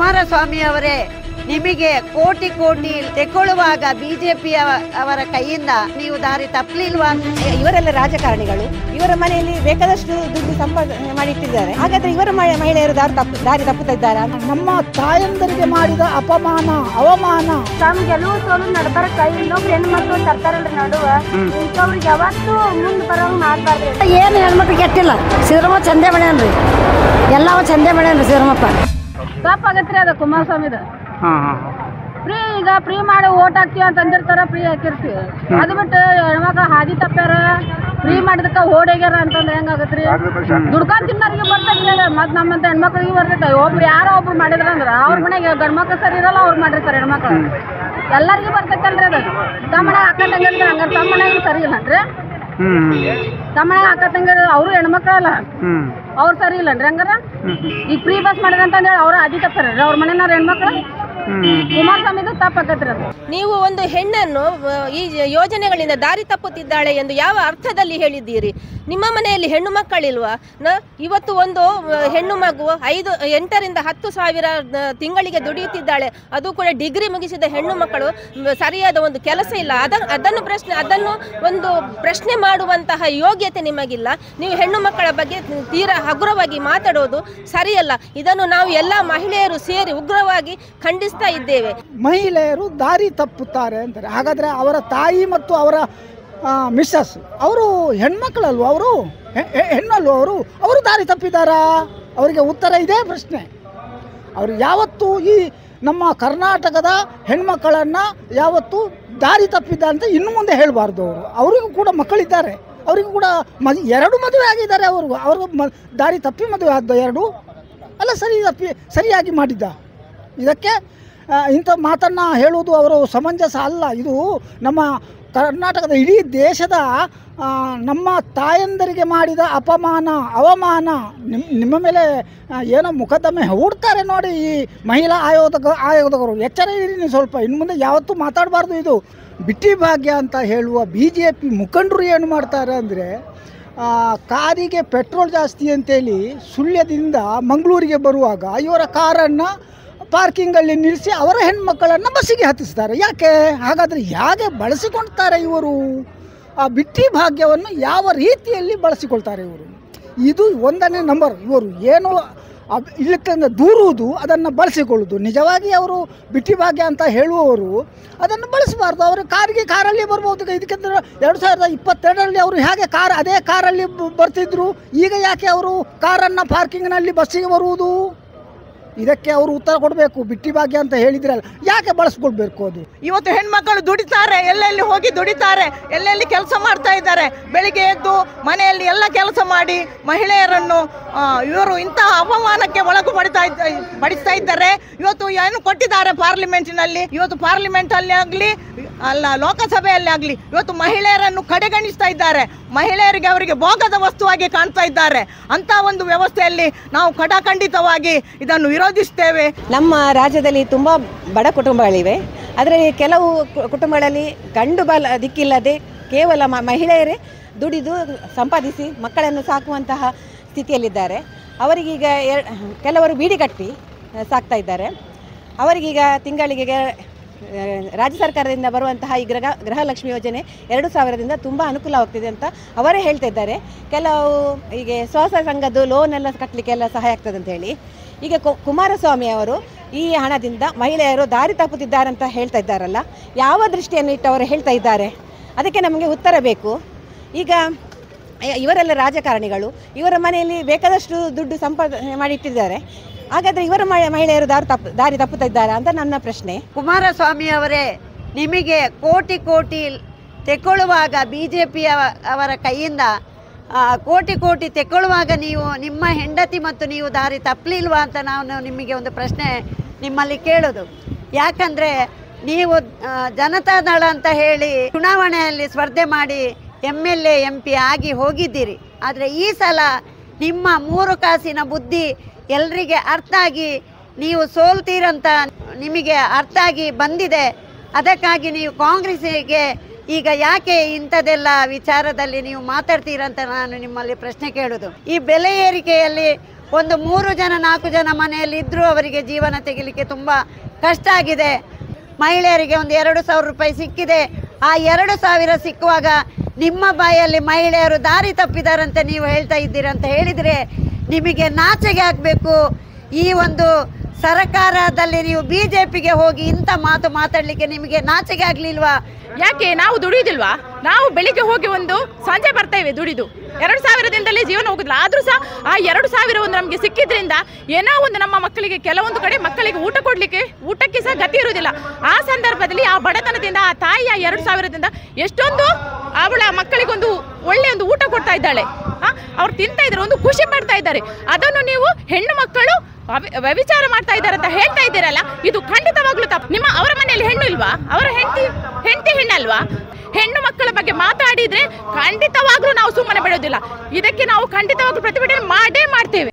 ಕುಮಾರಸ್ವಾಮಿ ಅವರೇ ನಿಮಗೆ ಕೋಟಿ ಕೋಟಿ ತೆಕ್ಕೊಳ್ಳುವಾಗ ಬಿಜೆಪಿ ಅವರ ಕೈಯಿಂದ ನೀವು ದಾರಿ ತಪ್ಪಲಿಲ್ವಾ? ಇವರೆಲ್ಲ ರಾಜಕಾರಣಿಗಳು. ಇವರ ಮನೆಯಲ್ಲಿ ಬೇಕಾದಷ್ಟು ದುಡ್ಡು ಸಂಪಾದನೆ ಮಾಡಿಟ್ಟಿದ್ದಾರೆ. ಹಾಗಾದ್ರೆ ಇವರ ಮಹಿಳೆಯರು ದಾರಿ ತಪ್ಪು ದಾರಿ ತಪ್ಪುತ್ತಿದ್ದಾರೆ ನಮ್ಮ ತಾಯಂದರಿಗೆ ಮಾಡಿದ ಅಪಮಾನ ಅವಮಾನ. ತಮ್ ಗೆಲುವು ಸೋಲು ನಡ್ಬಾರ ಕೈ ಇನ್ನೊಬ್ರು ಹೆಣ್ಮಕ್ಳು ಸರ್ಕಾರ ನಡುವ. ಇಂಥವ್ರಿಗೆ ಯಾವತ್ತೂ ಮುಂದೆ ಬರೋ ಮಾಡ್ಬಾರ್ದು. ಏನು ಹೆಣ್ಮಕ್ಳು ಕೆಟ್ಟಿಲ್ಲ. ಸಿದ್ದರಾಮಯ್ಯ ಚಂದೆ ಅನ್ರಿ. ಎಲ್ಲವ ಚಂದೆ ಅನ್ರಿ ಸಿದ್ದರಾಮಪ್ಪ ತಪ್ಪಾಗತ್ರಿ ಅದ ಕುಮಾರಸ್ವಾಮಿದ. ಪ್ರೀ ಈಗ ಪ್ರೀ ಮಾಡಿ ಓಟ್ ಹಾಕ್ತೀವಿ ಅಂತ ಅಂದಿರ್ತಾರ ಫ್ರೀ ಹಾಕಿರ್ತೀವಿ. ಅದು ಬಿಟ್ಟು ಹೆಣ್ಮಕ್ಳು ಹಾದಿ ತಪ್ಪ್ಯಾರ? ಫ್ರೀ ಮಾಡಿದಕ್ಕ ಓಡೋಗ್ಯಾರ ಅಂತಂದ್ರೆ ಹೆಂಗಾಗತ್ರಿ? ದುಡ್ಕೊಂಡ್ ತಿನ್ನೋರಿಗೆ ಬರ್ತೈತಿ ಮತ್ ನಮ್ಮಂತ ಹೆಣ್ಮಕ್ಳಿಗೆ ಬರ್ತೈತೆ. ಒಬ್ರು ಯಾರೋ ಒಬ್ರು ಮಾಡಿದ್ರಂದ್ರ ಅವ್ರ ಮನೆಗೆ ಗಂಡ್ಮಕ್ಳು ಸರಿ ಇರಲ್ಲ ಅವ್ರು ಮಾಡಿರ್ತಾರೆ ಹೆಣ್ಮಕ್ಳು. ಎಲ್ಲರಿಗೂ ಬರ್ತೈತಲ್ರಿ ಅದು. ತಮ್ಮ ಮನೆಗೆ ಅಕ್ಕ ತಂಗಿರ್ತಾರೆ ಹಂಗಾರೆ ತಮ್ಮ ಮನೆಗೆ ಸರಿ ಇಲ್ಲನ್ರಿ? ತಮ್ಮ ಮನೆಗೆ ಅಕ್ಕ ತಂಗಿರು ಅವರು ಹೆಣ್ಮಕ್ಳಲ್ಲ. ಅವ್ರು ಸರಿ ಇಲ್ಲನ್ರಿ ಹಂಗಾರ? ಈಗ ಫ್ರೀ ಬಸ್ ಮಾಡಿದಂತ ಹೇಳಿ ಅವ್ರ ತಪ್ಪಾರ ಅವ್ರ ಮನೆಯವ್ರ ಹೆಣ್ಮಕ್ಳು? ಕುಮಾರಸ್ವಾಮಿದು ನೀವು ಒಂದು ಹೆಣ್ಣನ್ನು ಈ ಯೋಜನೆಗಳಿಂದ ದಾರಿ ತಪ್ಪುತ್ತಿದ್ದಾಳೆ ಎಂದು ಯಾವ ಅರ್ಥದಲ್ಲಿ ಹೇಳಿದ್ದೀರಿ? ನಿಮ್ಮ ಮನೆಯಲ್ಲಿ ಹೆಣ್ಣು ಮಕ್ಕಳಿಲ್ವಾ? ನ ಇವತ್ತು ಒಂದು ಹೆಣ್ಣು ಮಗು ಐದು ಎಂಟರಿಂದ ಹತ್ತು ಸಾವಿರ ತಿಂಗಳಿಗೆ ದುಡಿಯುತ್ತಿದ್ದಾಳೆ. ಅದು ಕೂಡ ಡಿಗ್ರಿ ಮುಗಿಸಿದ ಹೆಣ್ಣು ಮಕ್ಕಳು ಸರಿಯಾದ ಒಂದು ಕೆಲಸ ಇಲ್ಲ. ಅದ ಅದನ್ನು ಪ್ರಶ್ನೆ ಅದನ್ನು ಒಂದು ಪ್ರಶ್ನೆ ಮಾಡುವಂತಹ ಯೋಗ್ಯತೆ ನಿಮಗಿಲ್ಲ. ನೀವು ಹೆಣ್ಣು ಮಕ್ಕಳ ಬಗ್ಗೆ ತೀರಾ ಹಗುರವಾಗಿ ಮಾತಾಡೋದು ಸರಿಯಲ್ಲ. ಇದನ್ನು ನಾವು ಎಲ್ಲ ಮಹಿಳೆಯರು ಸೇರಿ ಉಗ್ರವಾಗಿ ಖಂಡಿಸ್ತಾ ಇದ್ದೇವೆ. ಮಹಿಳೆಯರು ದಾರಿ ತಪ್ಪುತ್ತಾರೆ ಅಂತಾರೆ. ಹಾಗಾದರೆ ಅವರ ತಾಯಿ ಮತ್ತು ಅವರ ಮಿಸ್ಸಸ್, ಅವರು ಹೆಣ್ಮಕ್ಳಲ್ವ? ಅವರು ಹೆಣ್ಣಲ್ವ ಅವರು? ಅವರು ದಾರಿ ತಪ್ಪಿದಾರಾ ಅವರಿಗೆ ಉತ್ತರ ಇದೇ ಪ್ರಶ್ನೆ. ಅವರು ಯಾವತ್ತು ಈ ನಮ್ಮ ಕರ್ನಾಟಕದ ಹೆಣ್ಮಕ್ಕಳನ್ನು ಯಾವತ್ತು ದಾರಿ ತಪ್ಪಿದ್ದ ಅಂತ ಇನ್ನು ಮುಂದೆ ಹೇಳಬಾರ್ದು ಅವರು. ಅವರಿಗೂ ಕೂಡ ಮಕ್ಕಳಿದ್ದಾರೆ. ಅವರಿಗೂ ಕೂಡ ಎರಡು ಮದುವೆ ಆಗಿದ್ದಾರೆ ಅವ್ರಿಗೂ ಅವ್ರಿಗೂ ದಾರಿ ತಪ್ಪಿ ಮದುವೆ ಆದ ಎರಡು. ಅಲ್ಲ, ಸರಿ, ತಪ್ಪಿ, ಸರಿಯಾಗಿ ಮಾಡಿದ್ದ. ಇದಕ್ಕೆ ಇಂಥ ಮಾತನ್ನು ಹೇಳುವುದು ಅವರು ಸಮಂಜಸ ಅಲ್ಲ. ಇದು ನಮ್ಮ ಕರ್ನಾಟಕದ ಇಡೀ ದೇಶದ ನಮ್ಮ ತಾಯಂದರಿಗೆ ಮಾಡಿದ ಅಪಮಾನ, ಅವಮಾನ ನಿಮ್ಮ ನಿಮ್ಮ ಮೇಲೆ ಏನೋ ಮುಖದ್ದಮೆ ಹೂಡ್ತಾರೆ ನೋಡಿ ಈ ಮಹಿಳಾ ಆಯೋಗ ಆಯೋಗದವರು ಎಚ್ಚರ ಇರಿ ನೀವು ಸ್ವಲ್ಪ, ಇನ್ನು ಮುಂದೆ ಯಾವತ್ತೂ ಮಾತಾಡಬಾರ್ದು ಇದು. ಬಿಟ್ಟಿ ಭಾಗ್ಯ ಅಂತ ಹೇಳುವ ಬಿ ಜೆ ಪಿ ಮುಖಂಡರು ಏನು ಮಾಡ್ತಾರೆ ಅಂದರೆ ಕಾರಿಗೆ ಪೆಟ್ರೋಲ್ ಜಾಸ್ತಿ ಅಂತೇಳಿ ಸುಳ್ಯದಿಂದ ಮಂಗಳೂರಿಗೆ ಬರುವಾಗ, ಇವರ ಕಾರನ್ನು ಪಾರ್ಕಿಂಗಲ್ಲಿ ನಿಲ್ಲಿಸಿ ಅವರ ಹೆಣ್ಮಕ್ಕಳನ್ನು ಬಸ್ಸಿಗೆ ಹತ್ತಿಸ್ತಾರೆ. ಯಾಕೆ? ಹಾಗಾದರೆ ಹೇಗೆ ಬಳಸಿಕೊಳ್ತಾರೆ ಇವರು? ಆ ಬಿಟ್ಟಿ ಭಾಗ್ಯವನ್ನು ಯಾವ ರೀತಿಯಲ್ಲಿ ಬಳಸಿಕೊಳ್ತಾರೆ ಇವರು? ಇದು ಒಂದನೇ ನಂಬರ್. ಇವರು ಏನು ಇಲ್ಲಕ್ಕಂದ್ರೆ ದೂರುವುದು, ಅದನ್ನು ಬಳಸಿಕೊಳ್ಳುವುದು. ನಿಜವಾಗಿ ಅವರು ಬಿಟ್ಟಿ ಭಾಗ್ಯ ಅಂತ ಹೇಳುವವರು ಅದನ್ನು ಬಳಸಬಾರ್ದು. ಅವರು ಕಾರಿಗೆ ಕಾರಲ್ಲಿ ಬರ್ಬೋದು. ಇದಕ್ಕೆ ಎರಡು ಸಾವಿರದ ಇಪ್ಪತ್ತೆರಡರಲ್ಲಿ ಅವರು ಹೇಗೆ ಕಾರ್, ಅದೇ ಕಾರಲ್ಲಿ ಬರ್ತಿದ್ರು? ಈಗ ಯಾಕೆ ಅವರು ಕಾರನ್ನು ಪಾರ್ಕಿಂಗ್ನಲ್ಲಿ ಬಸ್ಸಿಗೆ ಬರುವುದು? ಇದಕ್ಕೆ ಅವರು ಉತ್ತರ ಕೊಡಬೇಕು, ಬಿಟ್ಟಿ ಭಾಗ್ಯ ಅಂತ ಹೇಳಿದ್ರಲ್ಲ, ಯಾಕೆ ಬಳಸ್ಕೊಳ್ಬೇಕು ಅದು? ಇವತ್ತು ಹೆಣ್ಮಕ್ಕಳು ದುಡಿತಾರೆ, ಎಲ್ಲೆಲ್ಲಿ ಹೋಗಿ ದುಡಿತಾರೆ, ಎಲ್ಲೆಲ್ಲಿ ಕೆಲಸ ಮಾಡ್ತಾ ಇದ್ದಾರೆ, ಬೆಳಿಗ್ಗೆ ಎದ್ದು ಮನೆಯಲ್ಲಿ ಎಲ್ಲ ಕೆಲಸ ಮಾಡಿ ಮಹಿಳೆಯರನ್ನು ಇವರು ಇಂತಹ ಅವಮಾನಕ್ಕೆ ಒಳಗು ಪಡಿತಾ ಪಡಿಸ್ತಾ ಇದ್ದಾರೆ. ಇವತ್ತು ಏನು ಕೊಟ್ಟಿದ್ದಾರೆ ಪಾರ್ಲಿಮೆಂಟಿನಲ್ಲಿ? ಇವತ್ತು ಪಾರ್ಲಿಮೆಂಟಲ್ಲಿ ಆಗಲಿ, ಅಲ್ಲ, ಲೋಕಸಭೆಯಲ್ಲಿ ಆಗಲಿ, ಇವತ್ತು ಮಹಿಳೆಯರನ್ನು ಕಡೆಗಣಿಸ್ತಾ ಇದ್ದಾರೆ. ಮಹಿಳೆಯರಿಗೆ ಅವರಿಗೆ ಭೋಗದ ವಸ್ತುವಾಗಿ ಕಾಣ್ತಾ ಇದ್ದಾರೆ. ಅಂತ ಒಂದು ವ್ಯವಸ್ಥೆಯಲ್ಲಿ ನಾವು ಕಡಾಖಂಡಿತವಾಗಿ ಇದನ್ನು ವಿರೋಧಿಸ್ತೇವೆ ನಮ್ಮ ರಾಜ್ಯದಲ್ಲಿ ತುಂಬ ಬಡ ಕುಟುಂಬಗಳಿವೆ. ಆದರೆ ಕೆಲವು ಕುಟುಂಬಗಳಲ್ಲಿ ಗಂಡು ಬಲ ದಿಕ್ಕಿಲ್ಲದೆ ಕೇವಲ ಮಹಿಳೆಯರೇ ದುಡಿದು ಸಂಪಾದಿಸಿ ಮಕ್ಕಳನ್ನು ಸಾಕುವಂತಹ ಸ್ಥಿತಿಯಲ್ಲಿದ್ದಾರೆ. ಅವರಿಗೀಗ ಎರ, ಕೆಲವರು ಬೀಡಿ ಕಟ್ಟಿ ಸಾಕ್ತಾ ಇದ್ದಾರೆ. ಅವರಿಗೀಗ ತಿಂಗಳಿಗೆ ರಾಜ್ಯ ಸರ್ಕಾರದಿಂದ ಬರುವಂತಹ ಈ ಗೃಹ, ಗೃಹಲಕ್ಷ್ಮಿ ಯೋಜನೆ ಎರಡು ಸಾವಿರದಿಂದ ತುಂಬ ಅನುಕೂಲವಾಗ್ತಿದೆ ಅಂತ ಅವರೇ ಹೇಳ್ತಿದ್ದಾರೆ ಕೆಲವು ಹೀಗೆ ಸ್ವಸಹಾಯ ಸಂಘದ್ದು ಲೋನ್ ಎಲ್ಲ ಕಟ್ಟಲಿಕ್ಕೆಲ್ಲ ಸಹಾಯ ಆಗ್ತದೆ ಅಂತ ಹೇಳಿ. ಈಗ ಕುಮಾರಸ್ವಾಮಿ ಅವರು ಈ ಹಣದಿಂದ ಮಹಿಳೆಯರು ದಾರಿ ತಪ್ಪುತ್ತಿದ್ದಾರೆ ಅಂತ ಹೇಳ್ತಾ ಇದ್ದಾರಲ್ಲ, ಯಾವ ದೃಷ್ಟಿಯನ್ನು ಇಟ್ಟು ಅವರು ಹೇಳ್ತಾ ಇದ್ದಾರೆ? ಅದಕ್ಕೆ ನಮಗೆ ಉತ್ತರ ಬೇಕು. ಈಗ ಇವರೆಲ್ಲ ರಾಜಕಾರಣಿಗಳು, ಇವರ ಮನೆಯಲ್ಲಿ ಬೇಕಾದಷ್ಟು ದುಡ್ಡು ಸಂಪಾದನೆ ಮಾಡಿಟ್ಟಿದ್ದಾರೆ ಹಾಗಾದರೆ ಇವರ ಮಹಿಳೆಯರು ದಾರಿ ತಪ್ಪು, ದಾರಿ ತಪ್ಪುತ್ತಾ ಇದ್ದಾರಾ ಅಂತ ನನ್ನ ಪ್ರಶ್ನೆ. ಕುಮಾರಸ್ವಾಮಿ ಅವರೇ, ನಿಮಗೆ ಕೋಟಿ ಕೋಟಿ ತೆಕ್ಕೊಳ್ಳುವಾಗ ಬಿ ಜೆ ಪಿಯ ಅವರ ಕೈಯಿಂದ ಕೋಟಿ ಕೋಟಿ ತೆಕ್ಕೊಳ್ಳುವಾಗ ನೀವು ನಿಮ್ಮ ಹೆಂಡತಿ ಮತ್ತು ನೀವು ದಾರಿ ತಪ್ಪಲಿಲ್ವಾ ಅಂತ ನಾನು ನಿಮಗೆ ಒಂದು ಪ್ರಶ್ನೆ ನಿಮ್ಮಲ್ಲಿ ಕೇಳೋದು. ಯಾಕಂದರೆ ನೀವು ಜನತಾದಳ ಅಂತ ಹೇಳಿ ಚುನಾವಣೆಯಲ್ಲಿ ಸ್ಪರ್ಧೆ ಮಾಡಿ ಎಂ ಎಲ್ ಎ, ಎಂ ಆಗಿ ಹೋಗಿದ್ದೀರಿ. ಆದರೆ ಈ ಸಲ ನಿಮ್ಮ ಮೂರು ಕಾಸಿನ ಬುದ್ಧಿ ಎಲ್ರಿಗೆ ಅರ್ಥ ಆಗಿ ನೀವು ಸೋಲ್ತೀರಂತ ನಿಮಗೆ ಅರ್ಥ ಆಗಿ ಬಂದಿದೆ. ಅದಕ್ಕಾಗಿ ನೀವು ಕಾಂಗ್ರೆಸ್ಸಿಗೆ ಈಗ ಯಾಕೆ ಇಂಥದ್ದೆಲ್ಲ ವಿಚಾರದಲ್ಲಿ ನೀವು ಮಾತಾಡ್ತೀರಂತ ನಾನು ನಿಮ್ಮಲ್ಲಿ ಪ್ರಶ್ನೆ ಕೇಳೋದು. ಈ ಬೆಲೆ ಏರಿಕೆಯಲ್ಲಿ ಒಂದು ಮೂರು ಜನ, ನಾಲ್ಕು ಜನ ಮನೆಯಲ್ಲಿ ಇದ್ದರೂ ಅವರಿಗೆ ಜೀವನ ತೆಗಿಲಿಕ್ಕೆ ತುಂಬ ಕಷ್ಟ ಆಗಿದೆ. ಮಹಿಳೆಯರಿಗೆ ಒಂದು ಎರಡು ಸಾವಿರ ರೂಪಾಯಿ ಸಿಕ್ಕಿದೆ. ಆ ಎರಡು ಸಾವಿರ ಸಿಕ್ಕುವಾಗ ನಿಮ್ಮ ಬಾಯಲ್ಲಿ ಮಹಿಳೆಯರು ದಾರಿ ತಪ್ಪಿದಾರಂತೆ ನೀವು ಹೇಳ್ತಾ ಇದ್ದೀರಂತ ಹೇಳಿದರೆ ನಿಮಗೆ ನಾಚಿಗೆ ಆಗಬೇಕು. ಈ ಒಂದು ಸರಕಾರದಲ್ಲಿ ನೀವು ಬಿಜೆಪಿಗೆ ಹೋಗಿ ಇಂಥ ಮಾತು ಮಾತಾಡಲಿಕ್ಕೆ ನಿಮಗೆ ನಾಚಿಕೆ ಆಗಲಿಲ್ವಾ? ಯಾಕೆ? ನಾವು ದುಡಿಯುದಿಲ್ವಾ ನಾವು ಬೆಳಿಗ್ಗೆ ಹೋಗಿ ಒಂದು ಸಂಜೆ ಬರ್ತೇವೆ ದುಡಿದು. ಎರಡು ಸಾವಿರದಿಂದಲೇ ಜೀವನ ಹೋಗುದಿಲ್ಲ. ಆದ್ರೂ ಸಹ ಆ ಎರಡು ಸಾವಿರ ಒಂದು ನಮಗೆ ಸಿಕ್ಕಿದ್ರಿಂದ ಏನೋ ಒಂದು ನಮ್ಮ ಮಕ್ಕಳಿಗೆ ಕೆಲವೊಂದು ಕಡೆ ಮಕ್ಕಳಿಗೆ ಊಟ ಕೊಡ್ಲಿಕ್ಕೆ ಊಟಕ್ಕೆ ಸಹ ಗತಿ ಇರುವುದಿಲ್ಲ. ಆ ಸಂದರ್ಭದಲ್ಲಿ ಆ ಬಡತನದಿಂದ ಆ ತಾಯಿಯ ಎರಡು ಸಾವಿರದಿಂದ ಎಷ್ಟೊಂದು ಅವಳ ಮಕ್ಕಳಿಗೊಂದು ಒಳ್ಳೆ ಒಂದು ಊಟ ಕೊಡ್ತಾ ಇದ್ದಾಳೆ. ಆ, ಅವ್ರು ತಿಂತಾ ಇದ್ದಾರೆ ಒಂದು ಖುಷಿ ಪಡ್ತಾ ಇದ್ದಾರೆ. ಅದನ್ನು ನೀವು ಹೆಣ್ಣು ಮಕ್ಕಳು ವ್ಯಭಿಚಾರ ಮಾಡ್ತಾ ಇದ್ದಾರೆ ಅಂತ ಹೇಳ್ತಾ ಇದ್ದೀರಲ್ಲ, ಇದು ಖಂಡಿತವಾಗ್ಲೂ ತಪ್ಪು. ನಿಮ್ಮ ಅವರ ಮನೆಯಲ್ಲಿ ಹೆಣ್ಣು ಇಲ್ವಾ? ಅವರ ಹೆಂಡತಿ ಹೆಂಡತಿ ಹೆಣ್ಣಲ್ವಾ? ಹೆಣ್ಣು ಮಕ್ಕಳ ಬಗ್ಗೆ ಮಾತಾಡಿದ್ರೆ ಖಂಡಿತವಾಗ್ಲೂ ನಾವು ಸುಮ್ಮನೆ ಬಿಡೋದಿಲ್ಲ ಇದಕ್ಕೆ ನಾವು ಖಂಡಿತವಾಗ್ಲೂ ಪ್ರತಿಭಟನೆ ಮಾಡೇ ಮಾಡ್ತೇವೆ.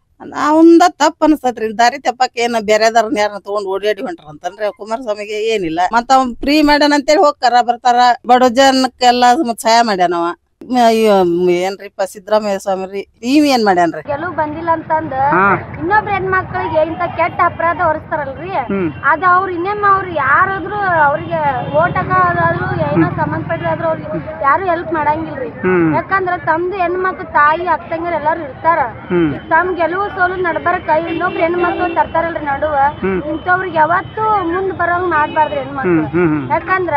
ಅವಂದ ತಪ್ಪ ಅನ್ಸತ್ರಿ. ದಾರಿ ತಪ್ಪಕ್ಕೆ ಏನ ಬೇರೆದವ್ರನ್ನ ಯಾರನ್ನ ತಗೊಂಡ್ ಓಡಾಡಿ ಹೊಂಟ್ರ ಅಂತಂದ್ರೆ ಕುಮಾರಸ್ವಾಮಿಗೆ ಏನಿಲ್ಲ. ಮತ್ತ ಅವ್ ಫ್ರೀ ಮಾಡ್ಯಾನ ಅಂತೇಳಿ ಹೋಗ್ತಾರ, ಬರ್ತಾರ. ಬಡ ಜನಕ್ಕೆಲ್ಲ ಸಹಾಯ ಮಾಡ್ಯಾನವ ಏನ್ರಿಪ್ಪ ಸಿದ್ದರಾಮಯ್ಯ ಸ್ವಾಮಿ ರೀ ನೀವ್ ಏನ್ ಮಾಡ್ಯಾನ್ರಿ? ಗೆಲುವು ಬಂದಿಲ್ಲ ಅಂತಂದ ಇನ್ನೊಬ್ರ ಹೆಣ್ಮಕ್ಳಿಗೆ ಇಂತ ಕೆಟ್ಟ ಅಪರಾಧ ಹೊರಿಸ್ತಾರಲ್ರಿ? ಅದ ಅವ್ರ ಇನ್ನೇಮ್ಮ ಅವ್ರು ಯಾರಾದ್ರೂ ಅವ್ರಿಗೆ ಓಟ್ ಹಾಕೋದಾದ್ರು ಏನೋ ಸಂಬಂಧಪಟ್ಟಿದ್ರು ಅವ್ರಿಗೆ ಯಾರು ಹೆಲ್ಪ್ ಮಾಡಂಗಿಲ್ರಿ. ಯಾಕಂದ್ರ ತಮ್ದು ಹೆಣ್ಮಕ್ಳು ತಾಯಿ ಅಕ್ಕಂಗರ್ ಎಲ್ಲಾರು ಇರ್ತಾರ. ತಮ್ ಗೆಲುವು ಸೋಲು ನಡ್ಬರಕ ಇನ್ನೊಬ್ರ ಹೆಣ್ಮಕ್ಳು ತರ್ತಾರಲ್ರಿ ನಡುವ. ಇಂಥವ್ರಿಗೆ ಯಾವತ್ತೂ ಮುಂದ್ ಬರೋಂಗ್ ಮಾಡ್ಬಾರ್ದ್ರಿ ಹೆಣ್ಮಕ್ಳು. ಯಾಕಂದ್ರ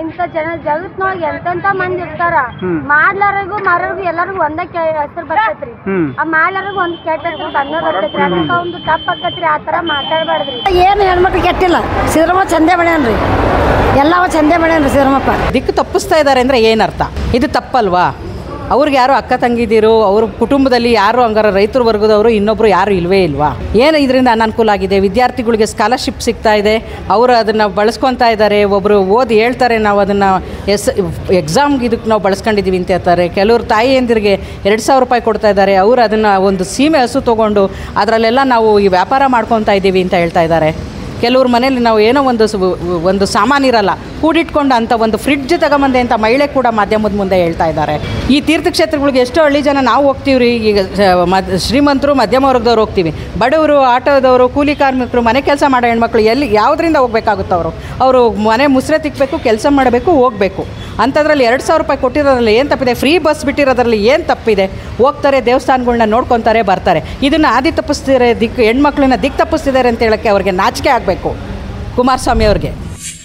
ಇಂಥ ಜನ ಜಗತ್ನೊಳಗೆ ಎಂತೆಂತ ಮಂದಿ ಇರ್ತಾರ? ಮಾಡ್ಲಾರಿಗೂ ಮಾರೋರ್ಗು ಎಲ್ಲರಿಗೂ ಒಂದ ಹೆಸರು ಬರ್ತೈತ್ರಿ. ಆ ಮಾಡ್ಲಾರಿಗೂ ಒಂದ್ ಕೆಟ್ಟ ಹೆಸರು ಬಂದ ಬರ್ತೈತ್ರಿ. ಅದಕ್ಕ ಒಂದು ತಪ್ಪ ಆಕತ್ರಿ ಆ ತರ ಮಾತಾಡ್ಬಾರ್ದ್ರಿ. ಏನು ಹೆಣ್ಮಕ್ಳು ಕೆಟ್ಟಿಲ್ಲ. ಸಿದ್ರಮ್ಮ ಚಂದೇ ಮಾಡ್ಯಾನ್ರಿ ಎಲ್ಲವ ಚಂದೇ ಮಾಡ್ಯಾನ್ರಿ ಸಿದ್ದರಾಮಪ್ಪ ದಿಕ್ಕು ತಪ್ಪಿಸ್ತಾ ಇದಾರೆ ಅಂದ್ರೆ ಏನರ್ಥ ಇದು ತಪ್ಪಲ್ವಾ? ಅವ್ರಿಗೆ ಯಾರು ಅಕ್ಕ ತಂಗಿದಿರು, ಅವ್ರ ಕುಟುಂಬದಲ್ಲಿ ಯಾರು ಹಂಗಾರ ರೈತರ ವರ್ಗದವರು, ಇನ್ನೊಬ್ರು ಯಾರು ಇಲ್ವೇ ಇಲ್ವಾ? ಏನು ಇದರಿಂದ ಅನನುಕೂಲ ಆಗಿದೆ? ವಿದ್ಯಾರ್ಥಿಗಳಿಗೆ ಸ್ಕಾಲರ್ಶಿಪ್ ಸಿಗ್ತಾ ಇದೆ, ಅವರು ಅದನ್ನು ಬಳಸ್ಕೊತಾ ಇದ್ದಾರೆ ಒಬ್ಬರು ಓದಿ ಹೇಳ್ತಾರೆ, ನಾವು ಅದನ್ನು ಎಸ್ ಎಕ್ಸಾಮ್ಗೆ ಇದಕ್ಕೆ ನಾವು ಬಳಸ್ಕೊಂಡಿದ್ದೀವಿ ಅಂತ ಹೇಳ್ತಾರೆ. ಕೆಲವರು ತಾಯಿಯಂದಿರಿಗೆ ಎರಡು ಸಾವಿರ ರೂಪಾಯಿ ಕೊಡ್ತಾ ಇದ್ದಾರೆ, ಅವರು ಅದನ್ನು ಒಂದು ಸೀಮೆ ಹಸು ತೊಗೊಂಡು ಅದರಲ್ಲೆಲ್ಲ ನಾವು ಈ ವ್ಯಾಪಾರ ಮಾಡ್ಕೊತಾ ಇದ್ದೀವಿ ಅಂತ ಹೇಳ್ತಾ ಇದ್ದಾರೆ. ಕೆಲವ್ರ ಮನೇಲಿ ನಾವು ಏನೋ ಒಂದು ಒಂದು ಸಾಮಾನು ಇರಲ್ಲ ಕೂಡಿಟ್ಕೊಂಡು ಅಂತ ಒಂದು ಫ್ರಿಡ್ಜ್ ತಗೊಂಬಂದೆ ಅಂತ ಮಹಿಳೆ ಕೂಡ ಮಾಧ್ಯಮದ ಮುಂದೆ ಹೇಳ್ತಾ ಇದ್ದಾರೆ. ಈ ತೀರ್ಥಕ್ಷೇತ್ರಗಳಿಗೆ ಎಷ್ಟೋ ಹಳ್ಳಿ ಜನ ನಾವು ಹೋಗ್ತೀವಿ ರೀ ಈಗ ಮದ್, ಶ್ರೀಮಂತರು, ಮಧ್ಯಮ ವರ್ಗದವ್ರು ಹೋಗ್ತೀವಿ. ಬಡವರು, ಆಟೋದವರು, ಕೂಲಿ ಕಾರ್ಮಿಕರು, ಮನೆ ಕೆಲಸ ಮಾಡೋ ಹೆಣ್ಮಕ್ಳು ಎಲ್ಲಿ, ಯಾವುದರಿಂದ ಹೋಗ್ಬೇಕಾಗುತ್ತೆ ಅವರು? ಅವರು ಮನೆ ಮುಸ್ರೆ ತಿಕ್ಕಬೇಕು ಕೆಲಸ ಮಾಡಬೇಕು, ಹೋಗಬೇಕು. ಅಂಥದ್ರಲ್ಲಿ ಎರಡು ಸಾವಿರ ರೂಪಾಯಿ ಕೊಟ್ಟಿರೋದ್ರಲ್ಲಿ ಏನು ತಪ್ಪಿದೆ? ಫ್ರೀ ಬಸ್ ಬಿಟ್ಟಿರೋದ್ರಲ್ಲಿ ಏನು ತಪ್ಪಿದೆ? ಹೋಗ್ತಾರೆ ದೇವಸ್ಥಾನಗಳನ್ನ ನೋಡ್ಕೊತಾರೆ, ಬರ್ತಾರೆ. ಇದನ್ನು ಆದಿ ತಪ್ಪಿಸ್ತಿದ್ದಾರೆ ದಿಕ್ಕು ಹೆಣ್ಮಕ್ಳನ್ನ ದಿಕ್ಕು ತಪ್ಪಿಸ್ತಿದ್ದಾರೆ ಅಂತ ಹೇಳೋಕ್ಕೆ ಅವ್ರಿಗೆ ನಾಚಿಕೆ ಆಗಬೇಕು. ಕುಮಾರಸ್ವಾಮಿ ಅವ್ರಿಗೆ.